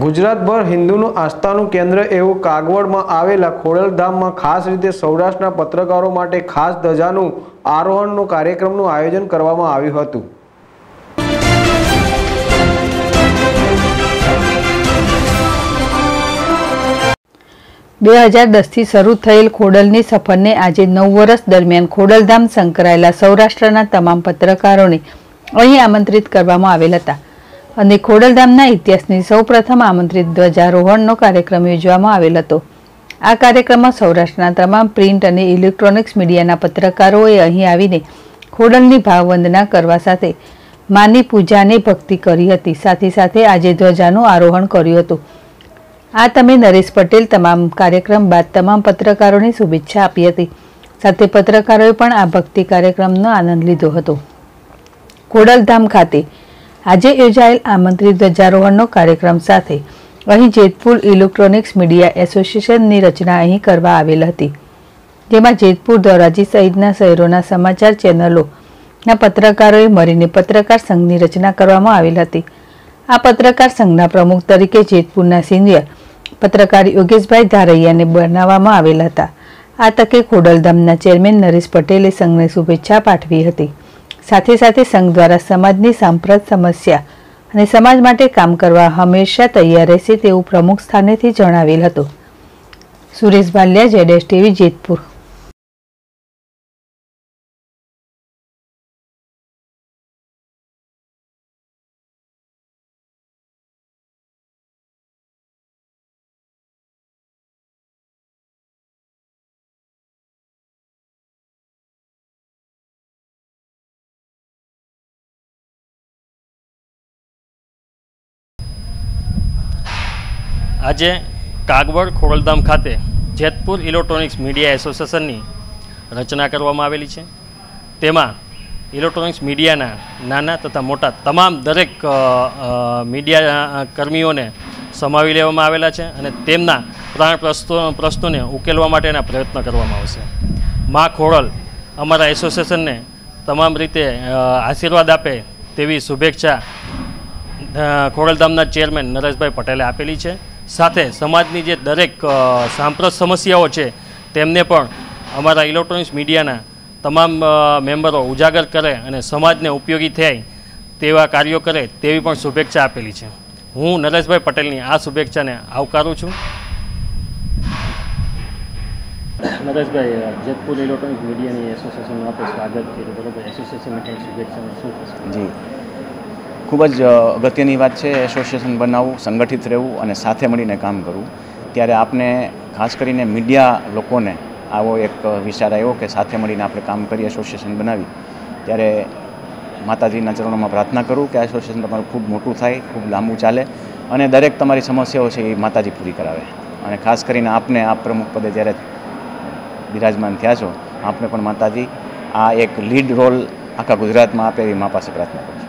ગુજરાતભર હિન્દુનું આસ્થાનું કેન્દ્ર એવું કાગવડમાં આવેલા ખોડલધામમાં ખાસ રીતે સૌરાષ્ટ્રના પત્રકારો માટે ખાસ ધજાનું આરોહણનો કાર્યક્રમનું આયોજન કરવામાં આવ્યું હતું. બે હજાર દસથી શરૂ થયેલ ખોડલની સફરને આજે નવ વર્ષ દરમિયાન ખોડલધામ સંકળાયેલા સૌરાષ્ટ્રના તમામ પત્રકારોને અહીં આમંત્રિત કરવામાં આવેલ હતા. અને ખોડલધામના ઇતિહાસની સૌપ્રથમ આમંત્રિત ધ્વજારોહણનો કાર્યક્રમ યોજવામાં આવેલ હતો. આ કાર્યક્રમમાં સૌરાષ્ટ્રના તમામ પ્રિન્ટ અને ઇલેક્ટ્રોનિક્સ મીડિયાના પત્રકારોએ અહીં આવીને ખોડલની ભાવવંદના કરવા સાથે માની પૂજાને ભક્તિ કરી હતી. સાથે સાથે આજે ધ્વજાનું આરોહણ કર્યું હતું. આ તમે નરેશ પટેલ તમામ કાર્યક્રમ બાદ તમામ પત્રકારોને શુભેચ્છા આપી હતી. સાથે પત્રકારોએ પણ આ ભક્તિ કાર્યક્રમનો આનંદ લીધો હતો. ખોડલધામ ખાતે આજે યોજાયેલ આમંત્રિત ધ્વજારોહણનો કાર્યક્રમ સાથે અહીં જેતપુર ઇલેક્ટ્રોનિક્સ મીડિયા એસોસિએશનની રચના અહીં કરવા આવેલ હતી. જેમાં જેતપુર ધોરાજી સહિતના શહેરોના સમાચાર ચેનલોના પત્રકારોએ મળીને પત્રકાર સંઘની રચના કરવામાં આવેલ હતી. આ પત્રકાર સંઘના પ્રમુખ તરીકે જેતપુરના સિનિયર પત્રકાર યોગેશભાઈ ધારૈયાને બનાવવામાં આવેલ હતા. આ તકે ખોડલધામના ચેરમેન નરેશ પટેલે સંઘને શુભેચ્છા પાઠવી હતી. સાથે સાથે સંઘ દ્વારા સમાજની સાંપ્રત સમસ્યા અને સમાજ માટે કામ કરવા હંમેશા તૈયાર રહેશે તેવું પ્રમુખ સ્થાનેથી જણાવેલ હતું. સુરેશ ભાલિયા જેડેશ ટીવી, જેતપુર. આજે કાગવડ ખોડલધામ ખાતે જેતપુર ઇલેક્ટ્રોનિક્સ મીડિયા એસોસિએશનની રચના કરવામાં આવેલી છે. તેમાં ઇલેક્ટ્રોનિક્સ મીડિયાના નાના તથા મોટા તમામ દરેક મીડિયા કર્મીઓને સમાવી લેવામાં આવેલા છે અને તેમના પ્રાણ પ્રશ્નો પ્રશ્નોને ઉકેલવા માટેના પ્રયત્ન કરવામાં આવશે. મા ખોડલ અમારા એસોસિએશનને તમામ રીતે આશીર્વાદ આપે તેવી શુભેચ્છા ખોડલધામના ચેરમેન નરેશભાઈ પટેલે આપેલી છે. સાથે સમાજની જે દરેક સાંપ્રત સમસ્યાઓ છે તેમને પણ અમારા ઇલેક્ટ્રોનિક્સ મીડિયાના તમામ મેમ્બરો ઉજાગર કરે અને સમાજને ઉપયોગી થાય તેવા કાર્યો કરે તેવી પણ શુભેચ્છા આપેલી છે. હું નરેશભાઈ પટેલની આ શુભેચ્છાને આવકારું છું. નરેશભાઈ જેતપુર ઇલેક્ટ્રોનિક મીડિયાની એસોસિએશનનું આપણે સ્વાગત કર્યું બરોબર એસોસિએશનને કંઈક શુભેચ્છા શું થશે? જી. ખૂબ જ અગત્યની વાત છે એસોસિએશન બનાવવું, સંગઠિત રહેવું અને સાથે મળીને કામ કરવું. ત્યારે આપને, ખાસ કરીને મીડિયા લોકોને આવો એક વિચાર આવ્યો કે સાથે મળીને આપણે કામ કરીએ એસોસિએશન બનાવી. ત્યારે માતાજીના ચરણોમાં પ્રાર્થના કરું કે આ એસોસિએશન તમારું ખૂબ મોટું થાય, ખૂબ લાંબુ ચાલે અને દરેક તમારી સમસ્યાઓ છે એ માતાજી પૂરી કરાવે. અને ખાસ કરીને આપને આપ પ્રમુખ પદે જ્યારે બિરાજમાન થયા છો, આપને પણ માતાજી આ એક લીડ રોલ આખા ગુજરાતમાં આપે એવી મા પાસે પ્રાર્થના કરું છું.